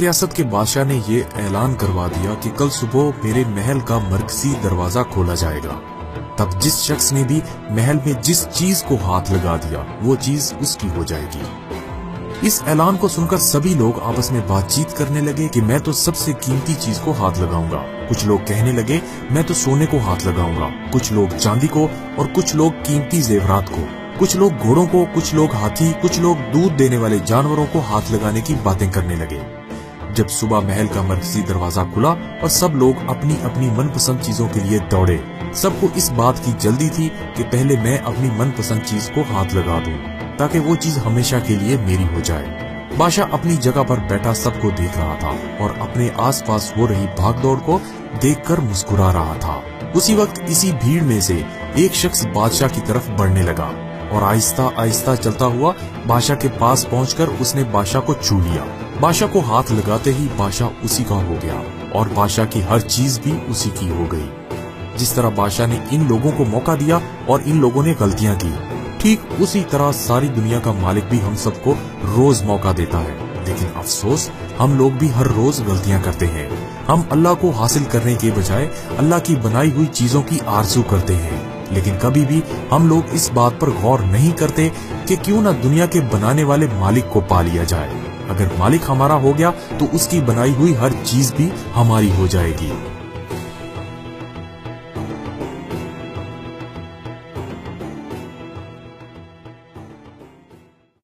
रियासत के बादशाह ने ये ऐलान करवा दिया कि कल सुबह मेरे महल का मरकजी दरवाज़ा खोला जाएगा। तब जिस शख्स ने भी महल में जिस चीज़ को हाथ लगा दिया, वो चीज़ उसकी हो जाएगी। इस ऐलान को सुनकर सभी लोग आपस में बातचीत करने लगे कि मैं तो सबसे कीमती चीज़ को हाथ लगाऊँगा। कुछ लोग कहने लगे, मैं तो सोने को हाथ लगाऊँगा। कुछ लोग चांदी को और कुछ लोग कीमती जेवरात को। कुछ लोग घोड़ों को, कुछ लोग हाथी, कुछ लोग दूध देने वाले जानवरों को हाथ लगाने की बातें करने लगे। जब सुबह महल का मरकजी दरवाज़ा खुला और सब लोग अपनी अपनी मनपसंद चीज़ों के लिए दौड़े, सबको इस बात की जल्दी थी कि पहले मैं अपनी मनपसंद चीज़ को हाथ लगा दूँ, ताकि वो चीज़ हमेशा के लिए मेरी हो जाए। बादशाह अपनी जगह पर बैठा सबको देख रहा था और अपने आसपास हो रही भागदौड़ को देखकर मुस्कुरा रहा था। उसी वक्त इसी भीड़ में से एक शख्स बादशाह की तरफ़ बढ़ने लगा और आहिस्ता आहिस्ता चलता हुआ बादशाह के पास पहुंचकर उसने बादशाह को छू लिया। बादशाह को हाथ लगाते ही बादशाह उसी का हो गया और बादशाह की हर चीज़ भी उसी की हो गई। जिस तरह बादशाह ने इन लोगों को मौका दिया और इन लोगों ने गलतियाँ की, ठीक उसी तरह सारी दुनिया का मालिक भी हम सबको रोज मौका देता है। लेकिन अफसोस, हम लोग भी हर रोज गलतियाँ करते हैं। हम अल्लाह को हासिल करने के बजाय अल्लाह की बनाई हुई चीज़ों की आरज़ू करते हैं। लेकिन कभी भी हम लोग इस बात पर गौर नहीं करते कि क्यों ना दुनिया के बनाने वाले मालिक को पा लिया जाए। अगर मालिक हमारा हो गया तो उसकी बनाई हुई हर चीज़ भी हमारी हो जाएगी।